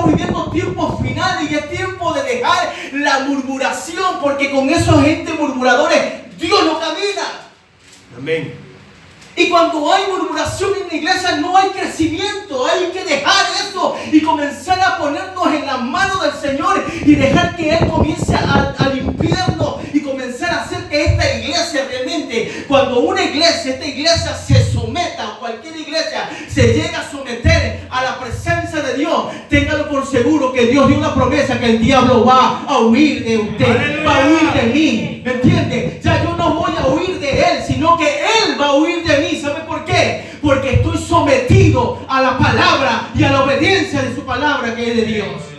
estamos viviendo tiempos finales y es tiempo de dejar la murmuración, porque con esos gente murmuradores Dios no camina. Amén. Y cuando hay murmuración en la iglesia no hay crecimiento, hay que dejar eso y comenzar a ponernos en las manos del Señor y dejar que Él comience a, a limpiarnos y comenzar a hacer que esta iglesia realmente, cuando una iglesia, esta iglesia se someta, o cualquier iglesia se llega a someter a la presencia de Dios, téngalo por seguro que Dios dio una promesa que el diablo va a huir de usted, va a huir de mí, ¿me entiende? Ya yo no voy a huir de Él, sino que Él va a huir de mí. ¿Sabe por qué? Porque estoy sometido a la palabra y a la obediencia de su palabra que es de Dios.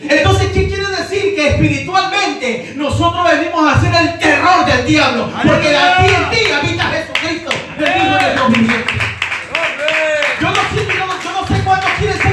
Entonces, ¿qué quiere decir? Que espiritualmente nosotros venimos a hacer el terror del diablo. Porque de aquí en ti habita Jesucristo, el Hijo de Dios viviente. Yo no, sé, yo, no, yo no sé cuánto quiere ser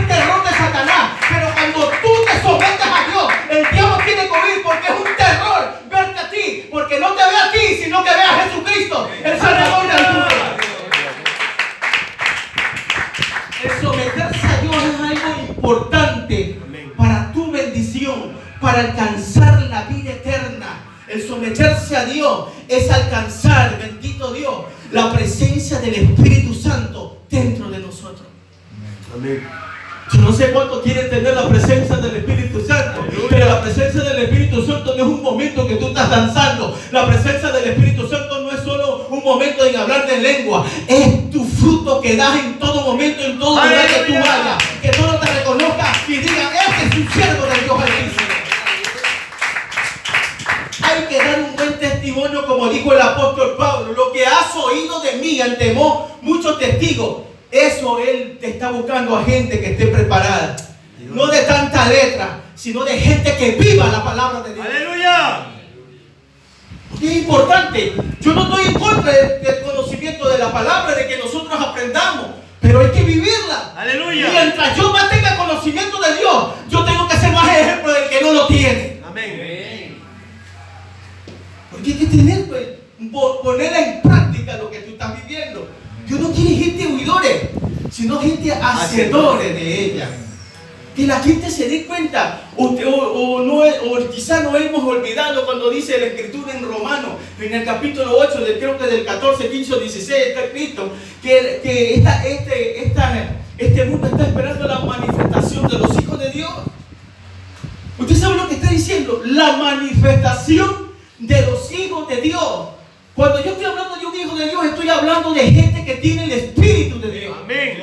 Es importante. Yo no estoy en contra del, del conocimiento de la palabra, de que nosotros aprendamos, pero hay que vivirla. Aleluya. Mientras yo más tenga conocimiento de Dios, yo tengo que ser más ejemplo del que no lo tiene. Amén. Porque hay que tener, pues, po- ponerla en práctica lo que tú estás viviendo. Dios no quiere gente huidores, sino gente hacedores de ella. Que la gente se dé cuenta, o, o- o no, o quizá no hemos olvidado cuando dice la escritura en Romano, en el capítulo 8, de, creo que del 14, 15 o 16 está escrito, que, que esta- este, esta- este mundo está esperando la manifestación de los hijos de Dios. Usted sabe lo que está diciendo, la manifestación de los hijos de Dios. Cuando yo estoy hablando de un hijo de Dios, estoy hablando de gente que tiene el Espíritu de Dios. Amén.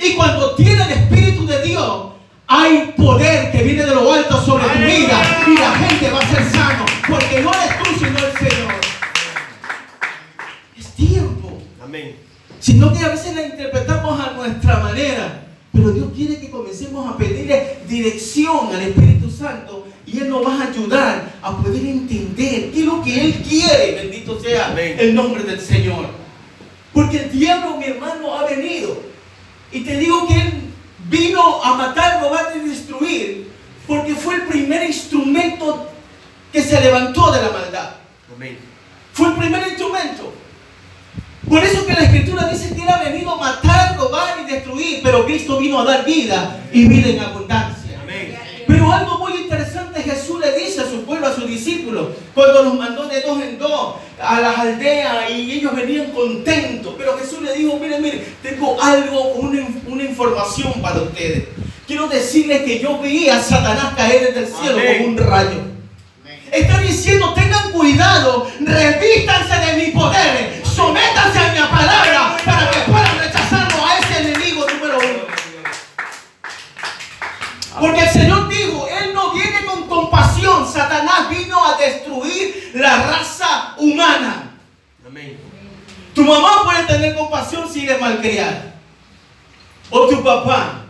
Y cuando tiene el Espíritu de Dios, hay poder que viene de lo alto sobre tu vida. Y la gente va a ser sano. Porque no eres tú, sino el Señor. Es tiempo. Amén. Sino que a veces la interpretamos a nuestra manera. Pero Dios quiere que comencemos a pedirle dirección al Espíritu Santo y Él nos va a ayudar a poder entender qué es lo que Él quiere. Bendito sea Amén. el nombre del Señor. Porque el diablo, mi hermano, ha venido. Y te digo que Él vino a matar, robar y destruir. Porque fue el primer instrumento que se levantó de la maldad. Amén. Fue el primer instrumento. Por eso que la escritura dice que él ha venido a matar, robar y destruir, pero Cristo vino a dar vida y vida en abundancia. Amén. Pero algo muy interesante Jesús le dice pueblo, a sus discípulos, cuando los mandó de dos en dos a las aldeas y ellos venían contentos. Pero Jesús le dijo, miren, miren, tengo algo, una, una información para ustedes. Quiero decirles que yo vi a Satanás caer desde el cielo Amén. como un rayo. Está diciendo, tengan cuidado, revístanse de mi poder, sométanse a la raza humana. Amén. Tu mamá puede tener compasión si eres malcriada. O tu papá.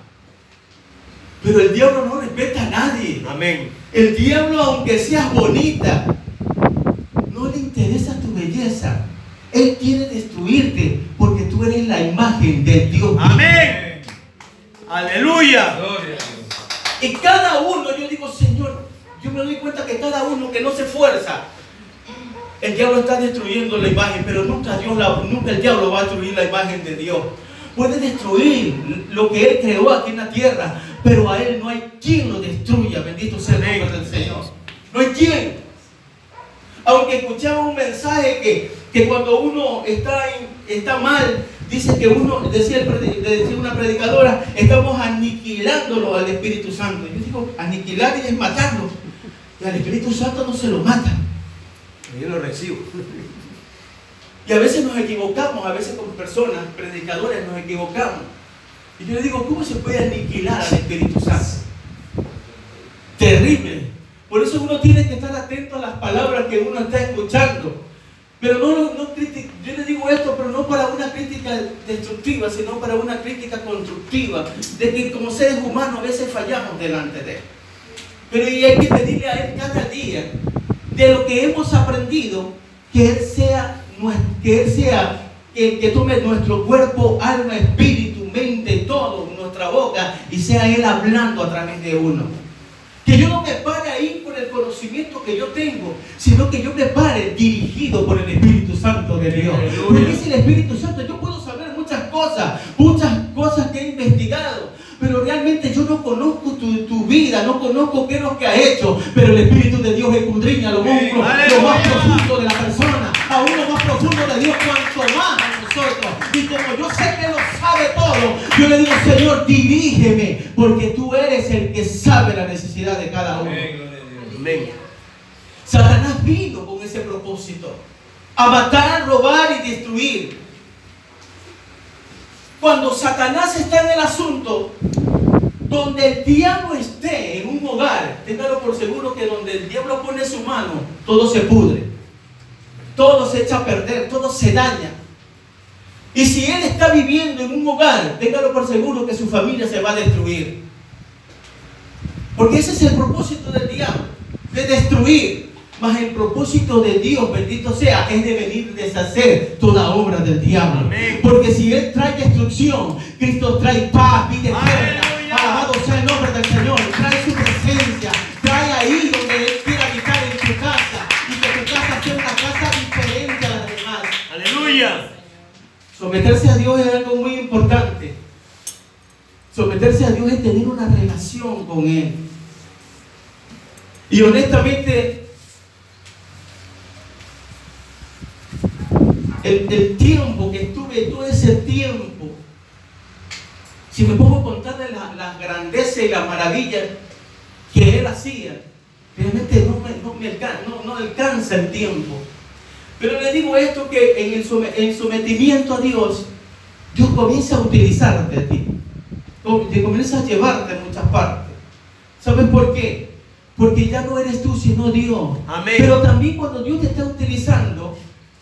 Pero el diablo no respeta a nadie. Amén. El diablo, aunque seas bonita, no le interesa tu belleza. Él quiere destruirte porque tú eres la imagen de Dios. Amén. Aleluya. Y cada uno, yo digo, Señor, yo me doy cuenta que cada uno que no se esfuerza, el diablo está destruyendo la imagen, pero nunca, Dios la- nunca el diablo va a destruir la imagen de Dios. Puede destruir lo que Él creó aquí en la tierra, pero a Él no hay quien lo destruya. Bendito sea el nombre del Señor. No hay quien. Aunque escuchaba un mensaje que, que cuando uno está, está mal, dice que uno, decía, decía una predicadora, estamos aniquilándolo al Espíritu Santo. Yo digo, aniquilar es matarlo. Y al Espíritu Santo no se lo mata. Yo lo recibo. Y a veces nos equivocamos, a veces como personas, predicadores, nos equivocamos. Y yo le digo, ¿cómo se puede aniquilar al Espíritu Santo? Terrible. Por eso uno tiene que estar atento a las palabras que uno está escuchando. Pero no, no, yo le digo esto, pero no para una crítica destructiva, sino para una crítica constructiva, de que como seres humanos a veces fallamos delante de Él. Pero hay que pedirle a Él cada día, de lo que hemos aprendido, que Él sea, que Él sea, que, que tome nuestro cuerpo, alma, espíritu, mente, todo, nuestra boca, y sea Él hablando a través de uno. Que yo no me pare ahí por el conocimiento que yo tengo, sino que yo me pare dirigido por el Espíritu Santo de Dios. Porque es el Espíritu Santo. Yo puedo saber muchas cosas, muchas cosas que he investigado, pero realmente yo no conozco tu, vida, no conozco qué es lo que ha hecho, pero el Espíritu de Dios escudriña lo, lo más profundo de la persona, aún lo más profundo de Dios, cuanto más a nosotros. Y como yo sé que lo sabe todo, yo le digo, Señor, dirígeme, porque tú eres el que sabe la necesidad de cada uno. Amén. Satanás vino con ese propósito, a matar, robar y destruir. Cuando Satanás está en el asunto, donde el diablo esté en un hogar, téngalo por seguro que donde el diablo pone su mano, todo se pudre, todo se echa a perder, todo se daña. Y si él está viviendo en un hogar, téngalo por seguro que su familia se va a destruir. Porque ese es el propósito del diablo, de destruir. Mas el propósito de Dios, bendito sea, es de venir a deshacer toda obra del diablo. Porque si Él trae destrucción, Cristo trae paz, vida eterna. Alabado sea el nombre del Señor. Trae su presencia. Trae ahí donde Él quiere habitar en tu casa. Y que tu casa sea una casa diferente a las demás. Aleluya. Someterse a Dios es algo muy importante. Someterse a Dios es tener una relación con Él. Y honestamente, el, tiempo que todo ese tiempo, si me pongo a contarle las grandezas y las maravillas que él hacía, realmente no, me, no, alcanza el tiempo. Pero le digo esto que en el, sometimiento a Dios, Dios comienza a utilizarte a ti. Comienza a llevarte a muchas partes. ¿Sabes por qué? Porque ya no eres tú, sino Dios. Amén. Pero también cuando Dios te está utilizando,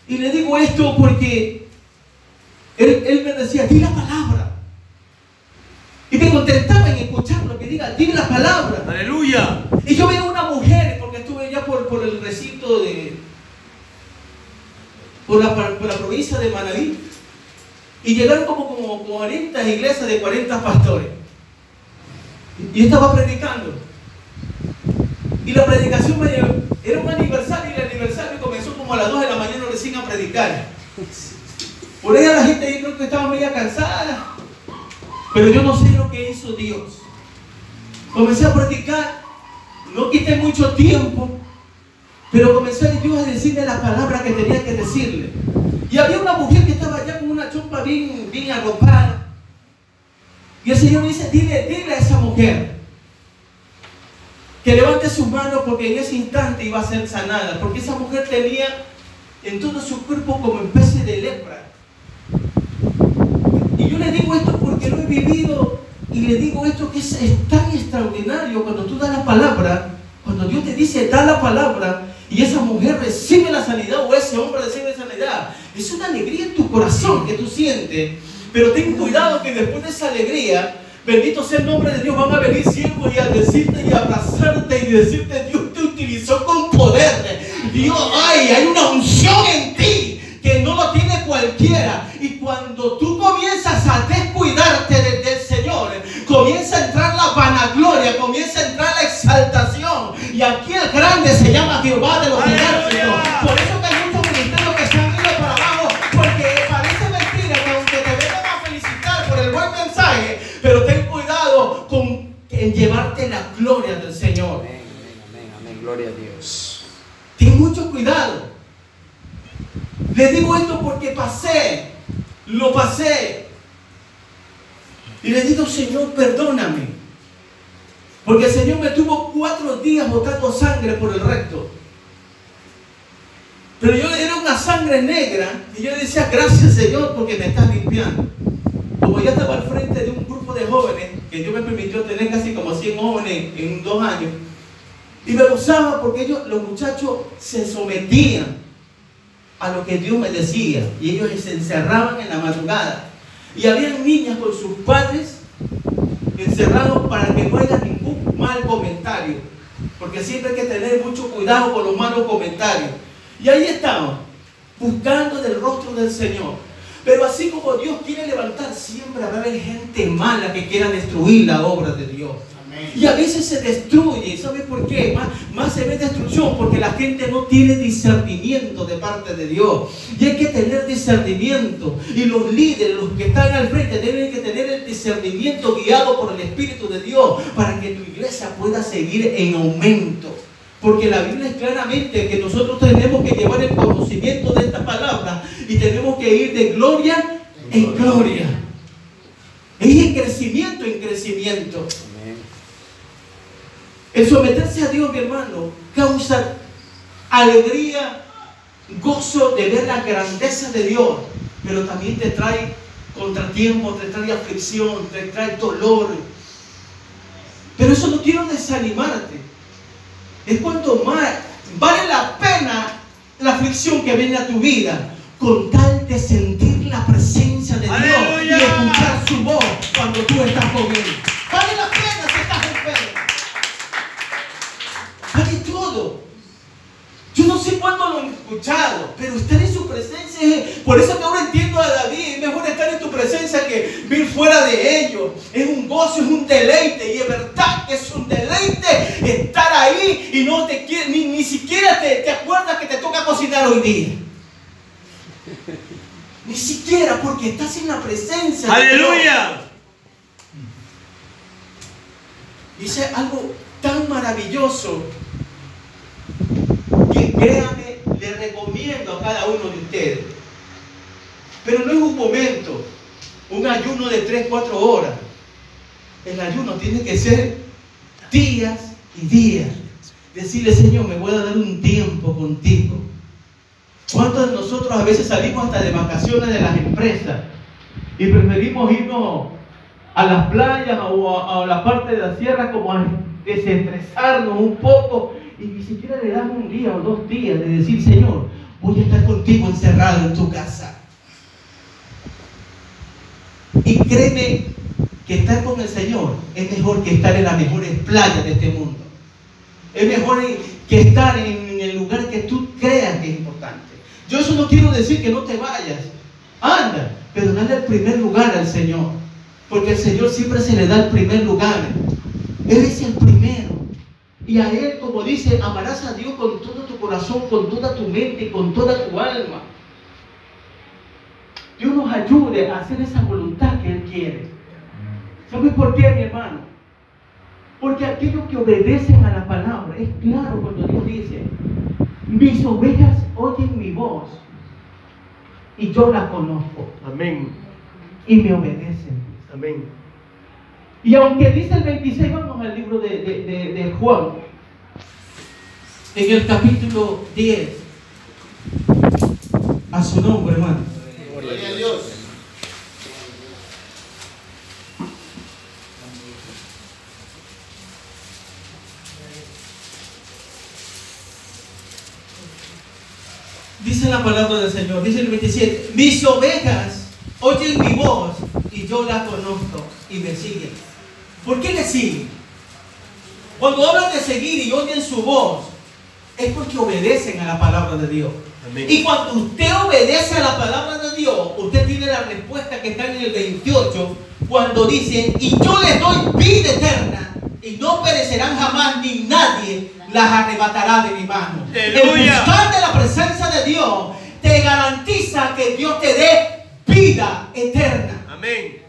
y le digo esto porque él, me decía, di la palabra. Y me contentaba en escuchar lo que diga, di la palabra. Aleluya. Y yo veo una mujer, porque estuve ya por, por el recinto de, por la, por la provincia de Manaví, y llegaron como, como 40 iglesias de 40 pastores. Y estaba predicando. Y la predicación me era un aniversario y el aniversario comenzó como a las 2 de la mañana recién a predicar. Por ella la gente yo creo que estaba media cansada. Pero yo no sé lo que hizo Dios. Comencé a predicar, no quité mucho tiempo, pero comencé a Dios a decirle la palabra que tenía que decirle. Y había una mujer que estaba allá con una chompa bien, bien arropada. Y el Señor me dice, dile, dile a esa mujer, que levante su mano porque en ese instante iba a ser sanada, porque esa mujer tenía en todo su cuerpo como especie de lepra. Y yo le digo esto porque lo he vivido y le digo esto que es, tan extraordinario cuando tú das la palabra, cuando Dios te dice da la palabra y esa mujer recibe la sanidad o ese hombre recibe sanidad, es una alegría en tu corazón que tú sientes, pero ten cuidado que después de esa alegría Bendito sea el nombre de Dios. Van a venir siervos y a decirte y abrazarte y decirte, Dios te utilizó con poder. Dios, ay, hay una unción en ti que no lo tiene cualquiera. Y cuando tú comienzas a descuidarte del, Señor, comienza a entrar la vanagloria, comienza a entrar la exaltación. Y aquí el grande se llama Jehová de los ejércitos. Por eso que hay muchos ministerios que se han ido para abajo, porque parece mentira que aunque te vengan a felicitar por el buen mensaje, pero ten cuidado con de la gloria del Señor. Amén, amén, amén, amén. Gloria a Dios. Ten mucho cuidado. Le digo esto porque pasé, lo pasé. Y le digo, Señor, perdóname. Porque el Señor me tuvo cuatro días botando sangre por el recto. Pero yo era una sangre negra y yo decía, gracias Señor porque me estás limpiando. Como yo estaba al frente de un grupo de jóvenes, que Dios me permitió tener casi como 100 jóvenes en dos años, y me gozaba porque ellos, los muchachos se sometían a lo que Dios me decía y ellos se encerraban en la madrugada. Y había niñas con sus padres encerrados para que no haya ningún mal comentario. Porque siempre hay que tener mucho cuidado con los malos comentarios. Y ahí estaban, buscando del rostro del Señor. Pero así como Dios quiere levantar, siempre haber gente mala que quiera destruir la obra de Dios. Y a veces se destruye, ¿sabe por qué? Más, se ve destrucción porque la gente no tiene discernimiento de parte de Dios. Y hay que tener discernimiento. Y los líderes, los que están al frente, deben que tener el discernimiento guiado por el Espíritu de Dios para que tu iglesia pueda seguir en aumento. Porque la Biblia es claramente que nosotros tenemos que llevar el conocimiento de esta palabra y tenemos que ir de gloria en gloria. Es en crecimiento en crecimiento. El someterse a Dios, mi hermano, causa alegría, gozo de ver la grandeza de Dios, pero también te trae contratiempo, te trae aflicción, te trae dolor. Pero eso no quiero desanimarte. Es cuanto más vale la pena la aflicción que viene a tu vida con tal de sentir la presencia de Dios ¡Aleluya! y escuchar su voz cuando tú estás con Él. Vale la pena si estás enfermo. Yo no sé cuándo lo he escuchado, pero estar en su presencia es... Por eso que ahora entiendo a David, es mejor estar en tu presencia que vivir fuera de ellos. Es un gozo, es un deleite, y es verdad que es un deleite estar ahí y no te ni, ni siquiera te, te acuerdas que te toca cocinar hoy día. Ni siquiera porque estás en la presencia. Aleluya. Dice algo tan maravilloso créame, le recomiendo a cada uno de ustedes. Pero no es un momento, un ayuno de 3, 4 horas. El ayuno tiene que ser días y días. Decirle, Señor, me voy a dar un tiempo contigo. ¿Cuántos de nosotros a veces salimos hasta de vacaciones de las empresas y preferimos irnos a las playas o a, a la parte de la sierra como a desestresarnos un poco y ni siquiera le damos un día o dos días de decir, Señor, voy a estar contigo encerrado en tu casa. Y créeme que estar con el Señor es mejor que estar en las mejores playas de este mundo. Es mejor que estar en el lugar que tú creas que es importante. Yo eso no quiero decir que no te vayas. Anda, pero dale el primer lugar al Señor. Porque al Señor siempre se le da el primer lugar. Él es el primero. Y a Él, como dice, amarás a Dios con todo tu corazón, con toda tu mente con toda tu alma. Dios nos ayude a hacer esa voluntad que Él quiere. ¿Sabes por qué, mi hermano? Porque aquellos que obedecen a la palabra, es claro cuando Dios dice, mis ovejas oyen mi voz y yo las conozco Amén. y me obedecen. Amén. Y aunque dice el 26, vamos al libro de, de- de- de Juan, en el capítulo 10, a su nombre, hermano. Gloria a Dios. Dice la palabra del Señor, dice el 27, mis ovejas oyen mi voz y yo las conozco y me siguen. ¿Por qué le siguen? Cuando hablan de seguir y oyen su voz, es porque obedecen a la palabra de Dios. Amén. Y cuando usted obedece a la palabra de Dios, usted tiene la respuesta que está en el 28, cuando dice, y yo les doy vida eterna, y no perecerán jamás, ni nadie las arrebatará de mi mano. El buscar de la presencia de Dios te garantiza que Dios te dé vida eterna. Amén.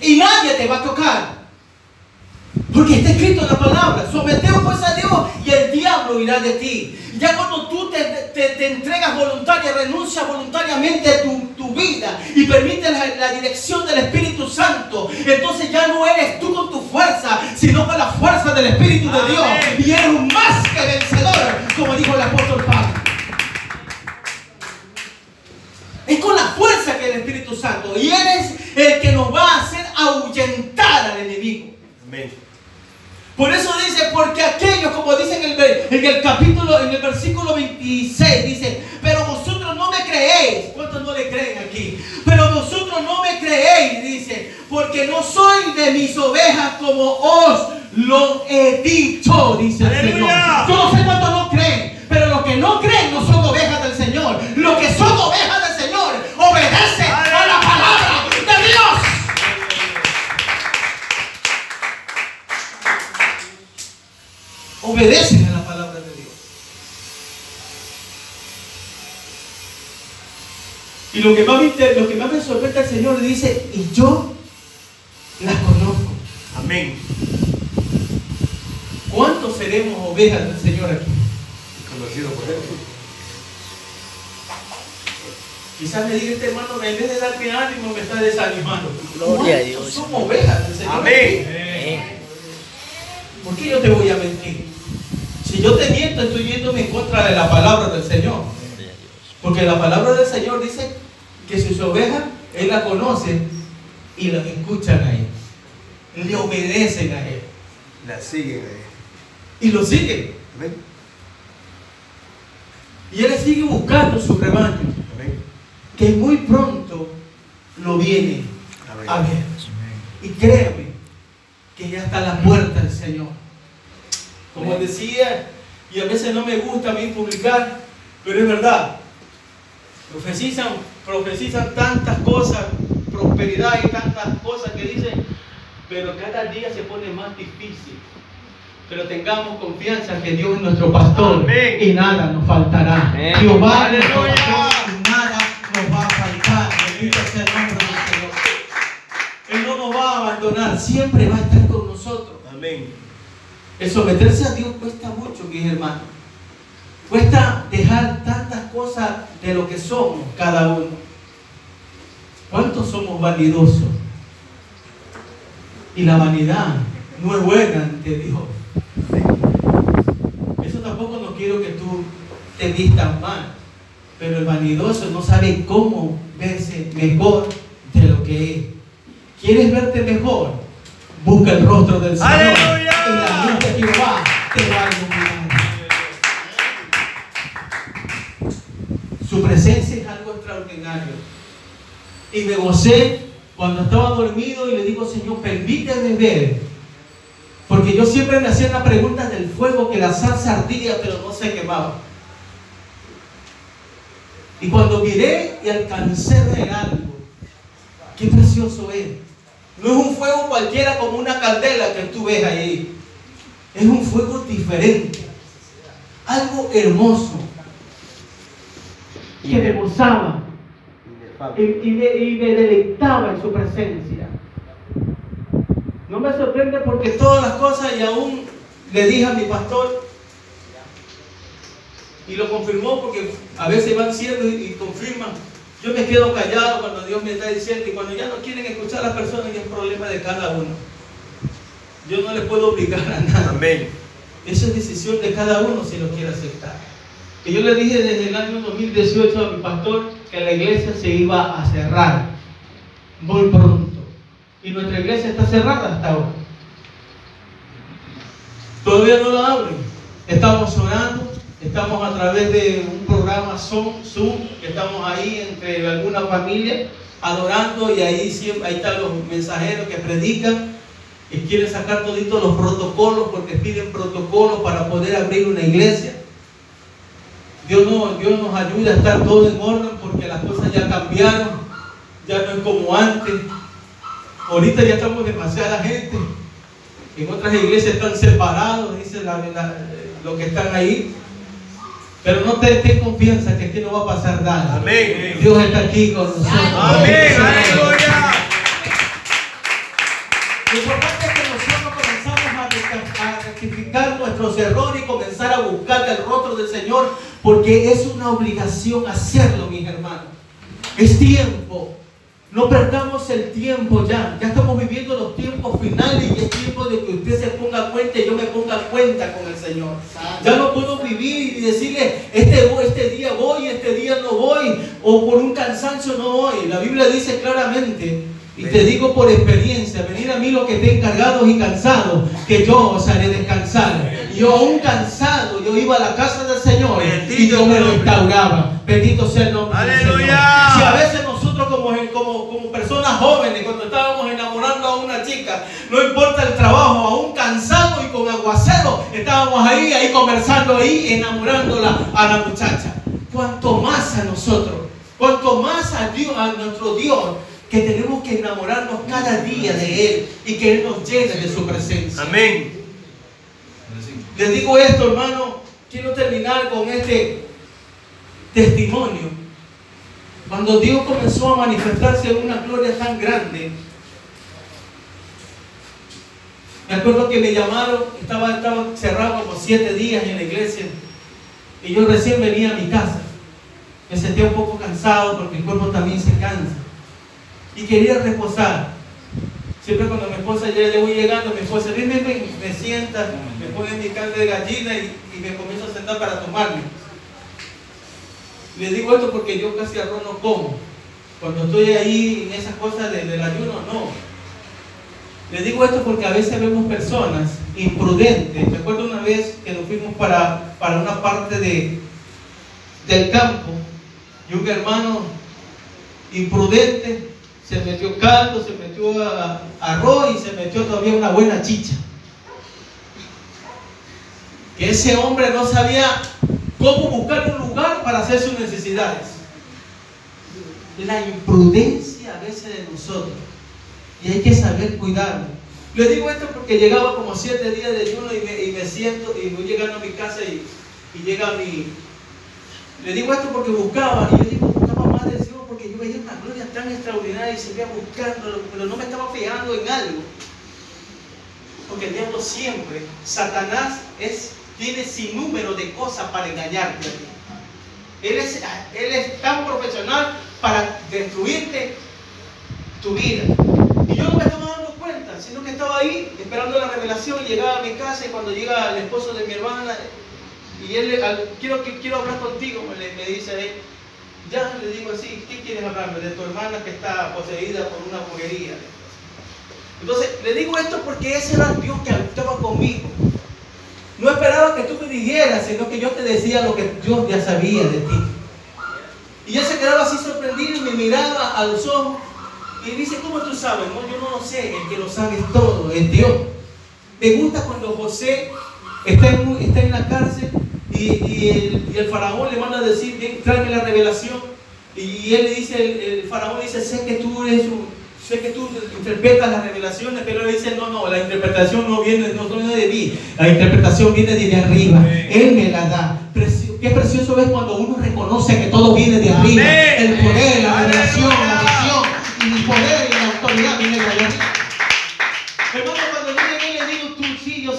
Y nadie te va a tocar. Porque está escrito en la palabra, someteos pues a Dios y el diablo irá de ti. Ya cuando tú te, te, te entregas voluntaria, renuncias voluntariamente a tu, tu vida y permites la, la, dirección del Espíritu Santo, entonces ya no eres tú con tu fuerza, sino con la fuerza del Espíritu de Dios. Y eres más que vencedor, como dijo el apóstol Pablo. Es con la fuerza que el Espíritu Santo. Y Él es el que nos va a hacer ahuyentar al enemigo. Por eso dice, porque aquellos, como dice el, en el capítulo, en el versículo 26, dice, Porque la palabra del Señor dice que sus ovejas, Él la conoce y las escuchan a Él. Le obedecen a Él. La siguen ahí. Y lo siguen. Amén. Y Él sigue buscando su rebaño. Amén. Que muy pronto lo viene Amén. a ver. Y créeme que ya está a la puerta el Señor. Como decía, y a veces no me gusta a mí publicar, pero es verdad. Profetizan, profetizan tantas cosas, prosperidad y tantas cosas que dicen, pero cada día se pone más difícil. Pero tengamos confianza que Dios es nuestro pastor Amén. y nada nos faltará. Amén. Jehová es nuestro Aleluya. pastor y nada nos va a faltar. Bendito sea el nombre del Señor. Él no nos va a abandonar, siempre va a estar con nosotros. Amén. El someterse a Dios cuesta mucho, mis hermanos. Cuesta dejar tantas cosas de lo que somos cada uno. ¿Cuántos somos vanidosos? Y la vanidad no es buena ante Dios. Eso tampoco no quiero que tú te vistas mal. Pero el vanidoso no sabe cómo verse mejor de lo que es. ¿Quieres verte mejor? Busca el rostro del Señor. ¡Aleluya! Y la luz de Jehová te va a iluminar. Su presencia es algo extraordinario. Y me gocé cuando estaba dormido y le digo, Señor, permíteme ver. Porque yo siempre me hacía la pregunta del fuego que la salsa ardía pero no se quemaba. Y cuando miré y alcancé a ver algo, qué precioso es. No es un fuego cualquiera como una candela que tú ves ahí. Es un fuego diferente. Algo hermoso. Que me gozaba y, y me, y me deleitaba en su presencia. No me sorprende porque todas las cosas y aún le dije a mi pastor y lo confirmó porque a veces van siendo y, y confirman. Yo me quedo callado cuando Dios me está diciendo y cuando ya no quieren escuchar a las personas y es problema de cada uno. Yo no les puedo obligar a nada. Amén. Esa es decisión de cada uno si lo quiere aceptar. Que yo le dije desde el año 2018 a mi pastor que la iglesia se iba a cerrar muy pronto. Y nuestra iglesia está cerrada hasta ahora. Todavía no la abren. Estamos orando, estamos a través de un programa Zoom, que estamos ahí entre alguna familia adorando y ahí siempre ahí están los mensajeros que predican y quieren sacar toditos los protocolos porque piden protocolos para poder abrir una iglesia. Dios, no, Dios nos ayuda a estar todo en orden porque las cosas ya cambiaron, ya no es como antes. Ahorita ya estamos demasiada gente. En otras iglesias están separados, dice la, la- los que están ahí. Pero no te ten confianza que aquí no va a pasar nada. Amén. Dios está aquí con nosotros. Amén. Aleluya. Lo importante es que nosotros comenzamos rectificar nuestros errores y comenzar a buscar el rostro del Señor, porque es una obligación hacerlo, mis hermanos. Es tiempo. No perdamos el tiempo ya. Ya estamos viviendo los tiempos finales y es tiempo de que usted se ponga cuenta y yo me ponga cuenta con el Señor. Ya no puedo vivir y decirle, este, este día voy, este día no voy, o por un cansancio no voy. La Biblia dice claramente y te digo por experiencia, venir a mí los que estén cargados y cansados, que yo os haré descansar. Yo aún cansado, yo iba a la casa del Señor y yo me restauraba. Bendito sea el nombre del Señor. Si a veces nosotros como, como, como personas jóvenes, cuando estábamos enamorando a una chica, no importa el trabajo, aún cansado y con aguacero, estábamos ahí, ahí conversando, ahí enamorándola a la muchacha. Cuanto más a nosotros, cuanto más a Dios, a nuestro Dios, que tenemos que enamorarnos cada día de Él y que Él nos llene de su presencia. Amén. Les digo esto, hermano, quiero terminar con este testimonio. Cuando Dios comenzó a manifestarse en una gloria tan grande, me acuerdo que me llamaron, estaba, estaba cerrado como siete días en la iglesia y yo recién venía a mi casa. Me sentía un poco cansado porque el cuerpo también se cansa y quería reposar. Siempre cuando mi esposa ya le voy llegando, mi esposa viene, me, sienta, me pone mi carne de gallina y, me comienzo a sentar para tomarme. Le digo esto porque yo casi arroz no como. Cuando estoy ahí en esas cosas del ayuno, no. Le digo esto porque a veces vemos personas imprudentes. Recuerdo una vez que nos fuimos para, para una parte de, del campo y un hermano imprudente se metió caldo, se metió arroz y se metió todavía una buena chicha. Que ese hombre no sabía cómo buscar un lugar para hacer sus necesidades. La imprudencia a veces de nosotros. Y hay que saber cuidarlo. Le digo esto porque llegaba como siete días de ayuno y me, siento y voy llegando a mi casa y, y llega mi... Le digo esto porque buscaba y yo digo, yo veía una gloria tan extraordinaria y seguía buscándolo, pero no me estaba fijando en algo. Porque el diablo siempre, Satanás es, tiene sin número de cosas para engañarte Él es, él es tan profesional para destruirte tu vida. Y yo no me estaba dando cuenta, sino que estaba ahí esperando la revelación llegaba a mi casa y cuando llega el esposo de mi hermana y él, quiero, quiero hablar contigo, me, me dice él, ya le digo así, ¿qué quieres hablarme? De tu hermana que está poseída por una mujería. Entonces, le digo esto porque ese era Dios que estaba conmigo. No esperaba que tú me dijeras, sino que yo te decía lo que Dios ya sabía de ti. Y él se quedaba así sorprendido y me miraba a los ojos y dice, ¿cómo tú sabes? No, yo no lo sé, el que lo sabe todo es Dios. Me gusta cuando José está en la cárcel y, el, faraón le manda a decir, ven, tráeme la revelación. Y él le dice, el, faraón dice, sé que tú eres sé que tú interpretas las revelaciones, pero él dice, no, no, la interpretación no viene, no viene de mí, la interpretación viene de arriba. Él me la da. qué precioso es cuando uno reconoce que todo viene de arriba. El poder, la revelación, la visión, y el poder y la autoridad viene de arriba. Hermano, cuando yo llegué le digo, tú sí, yo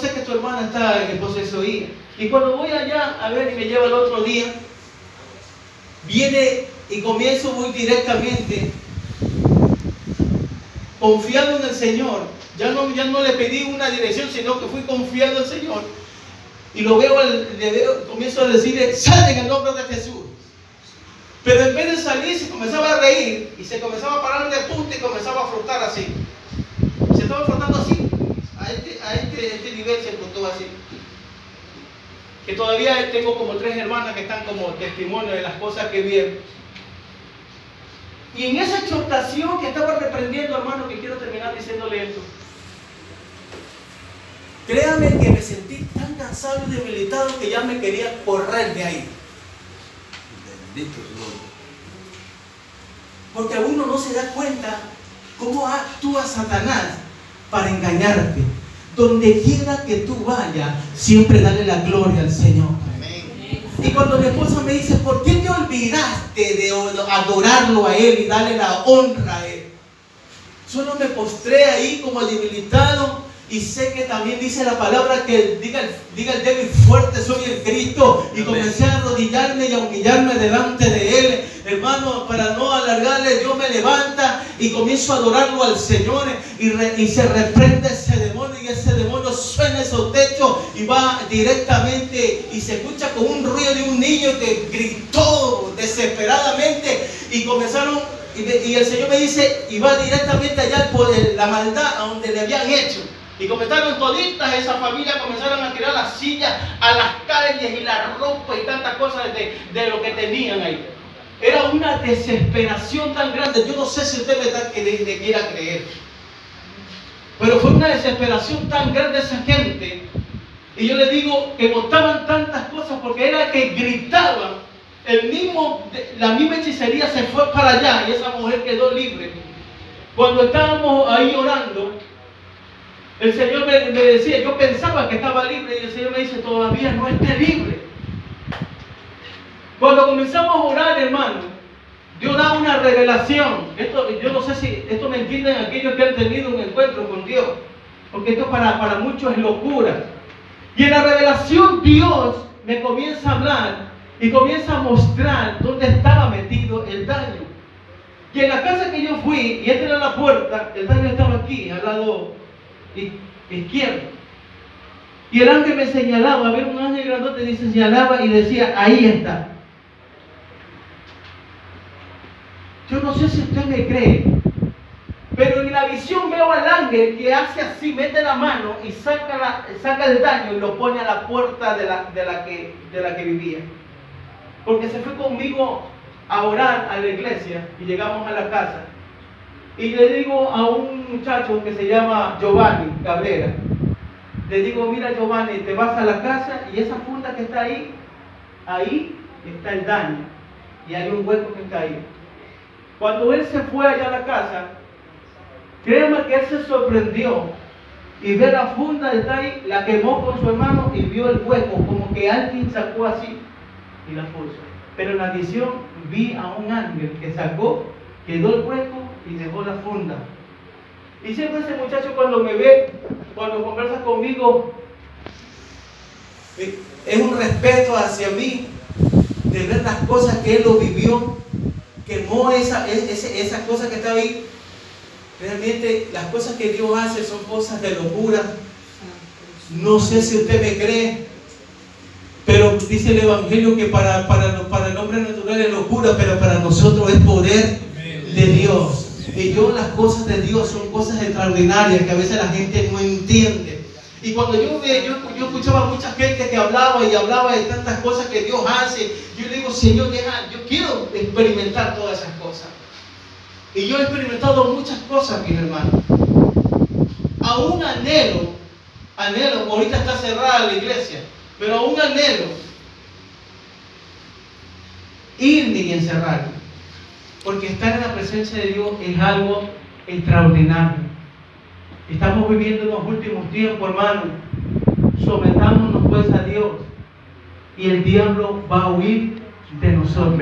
está en el proceso de. Y cuando voy allá a ver y me lleva el otro día, viene y comienzo muy directamente, confiando en el Señor. Ya no, ya no le pedí una dirección, sino que fui confiando el Señor. Y lo veo, comienzo a decirle, sal en el nombre de Jesús. Pero en vez de salir, se comenzaba a reír y se comenzaba a parar de punta y comenzaba a frotar así. Se estaba frotando así. A este, este, este nivel se frotó así que todavía tengo como tres hermanas que están como testimonio de las cosas que vieron. Y en esa exhortación que estaba reprendiendo, hermano, que quiero terminar diciéndole esto. Créame que me sentí tan cansado y debilitado que ya me quería correr de ahí. Bendito Porque a uno no se da cuenta cómo actúa Satanás para engañarte. Donde quiera que tú vayas, siempre dale la gloria al Señor. Y cuando mi esposa me dice, ¿por qué te olvidaste de adorarlo a Él y darle la honra a Él? Solo me postré ahí como debilitado Y sé que también dice la palabra que diga, diga el débil fuerte, soy el Cristo. Y comencé a arrodillarme y a humillarme delante de Él. Hermano, para no alargarle, Dios me levanta y comienzo a adorarlo al Señor. Y, y se reprende ese demonio y ese demonio suena esos techos y va directamente y se escucha con un ruido de un niño que gritó desesperadamente y comenzaron y, el Señor me dice, y va directamente allá por la maldad a donde le habían hecho. Y comenzaron toditas esa familia, comenzaron a tirar las sillas a las calles y la ropa y tantas cosas de, de lo que tenían ahí. Era una desesperación tan grande. Yo no sé si usted me, quiera creer. Pero fue una desesperación tan grande esa gente. Y yo le digo que botaban tantas cosas porque era que gritaban. El mismo, la misma hechicería se fue para allá y esa mujer quedó libre. Cuando estábamos ahí orando, el Señor me, decía, yo pensaba que estaba libre y el Señor me dice, todavía no esté libre. Cuando comenzamos a orar, hermano, Dios da una revelación. Esto, yo no sé si esto me entienden aquellos que han tenido un encuentro con Dios, porque esto para, para muchos es locura. Y en la revelación Dios me comienza a hablar y comienza a mostrar dónde estaba metido el daño. Que en la casa que yo fui y entré a la puerta, el daño estaba aquí, al lado izquierdo. Y el ángel me señalaba, a ver un ángel grandote y señalaba y decía, ahí está. Yo no sé si usted me cree, pero en la visión veo al ángel que hace así, mete la mano y saca, la, saca el daño y lo pone a la puerta de la, de la, que, de la que vivía. Porque se fue conmigo a orar a la iglesia y llegamos a la casa. Y le digo a un muchacho que se llama Giovanni Cabrera, le digo, mira Giovanni, te vas a la casa y esa funda que está ahí, ahí está el daño y hay un hueco que está ahí. Cuando él se fue allá a la casa, créeme que él se sorprendió y ve la funda está ahí, la quemó con su hermano y vio el hueco, como que alguien sacó así y la puso. Pero en la visión vi a un ángel que sacó, quedó el hueco y dejó la funda. Y siempre ese muchacho cuando me ve, cuando conversa conmigo, eh, es un respeto hacia mí de ver las cosas que él lo vivió, quemó esa, esa cosa que estaba ahí. Realmente las cosas que Dios hace son cosas de locura. No sé si usted me cree, pero dice el Evangelio que para, para, para el hombre natural es locura, pero para nosotros es poder de Dios. Y yo las cosas de Dios son cosas extraordinarias que a veces la gente no entiende. Y cuando yo, yo, yo escuchaba a mucha gente que hablaba y hablaba de tantas cosas que Dios hace, yo le digo, Señor, deja, yo quiero experimentar todas esas cosas. Y yo he experimentado muchas cosas, mi hermano. Aún anhelo, anhelo, ahorita está cerrada la iglesia, pero aún anhelo irme y encerrarme. Porque estar en la presencia de Dios es algo extraordinario. Estamos viviendo en los últimos tiempos, hermano. Sometámonos pues a Dios y el diablo va a huir de nosotros.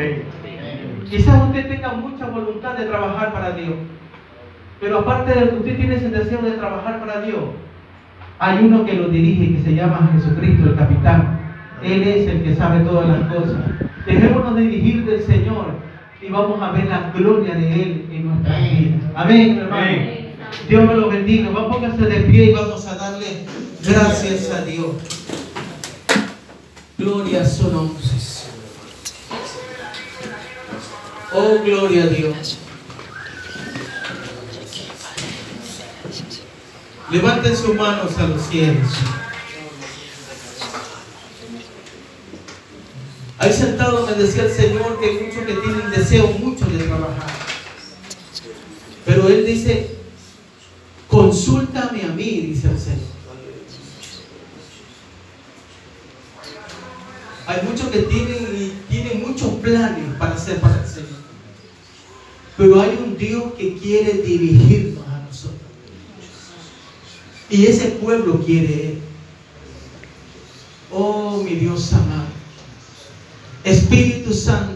Quizás usted tenga mucha voluntad de trabajar para Dios, pero aparte de que usted tiene ese deseo de trabajar para Dios, hay uno que lo dirige que se llama Jesucristo, el capitán. Él es el que sabe todas las cosas. Dejémonos dirigir del Señor y vamos a ver la gloria de Él en nuestra vida. Amén, hermano. Dios me lo bendiga. Vamos a ponerse de pie y vamos a darle gracias a Dios. Gloria a su nombre. Oh, gloria a Dios. Levanten sus manos a los cielos. Ahí sentado me decía el Señor que hay muchos que tienen deseo mucho de trabajar. Pero Él dice, consúltame a mí, dice el Señor. Hay muchos que tienen, tienen muchos planes para hacer para el Señor. Pero hay un Dios que quiere dirigirnos a nosotros. Y ese pueblo quiere Él. Oh, mi Dios amado. Espíritu Santo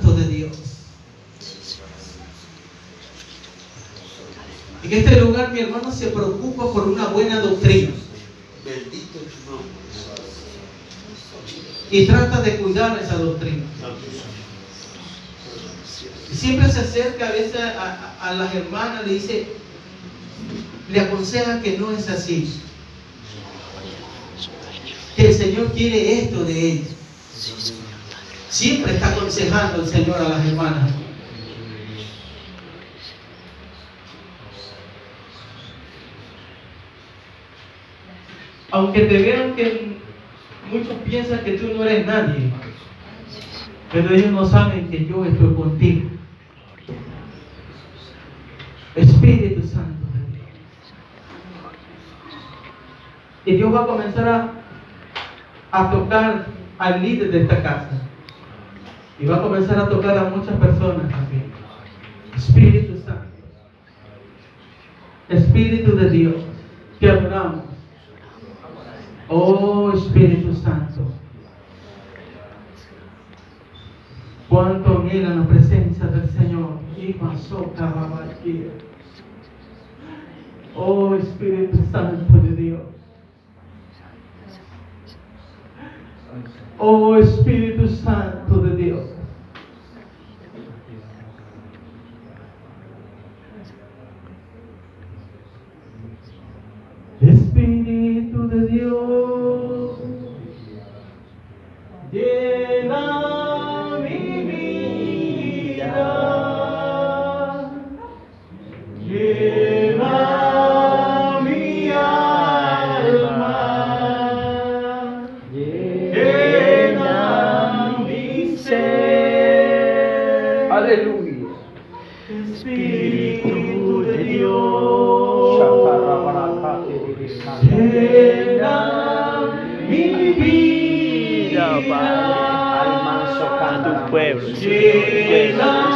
mi hermano se preocupa por una buena doctrina. Y trata de cuidar esa doctrina. Siempre se acerca a veces a, las hermanas, le dice, le aconseja que no es así. Que el Señor quiere esto de ellos. Siempre está aconsejando el Señor a las hermanas. Aunque te vean que muchos piensan que tú no eres nadie, pero ellos no saben que yo estoy contigo. Espíritu Santo. Y Dios va a comenzar a, a tocar al líder de esta casa. Y va a comenzar a tocar a muchas personas también. Espíritu Santo. Espíritu de Dios. Te adoramos. Oh Espíritu Santo. Cuánto anhelan la presencia del Señor. Y pasó. Oh Espíritu Santo de Dios. Oh Espíritu Santo de Dios. Espíritu de Dios, llena pueblo,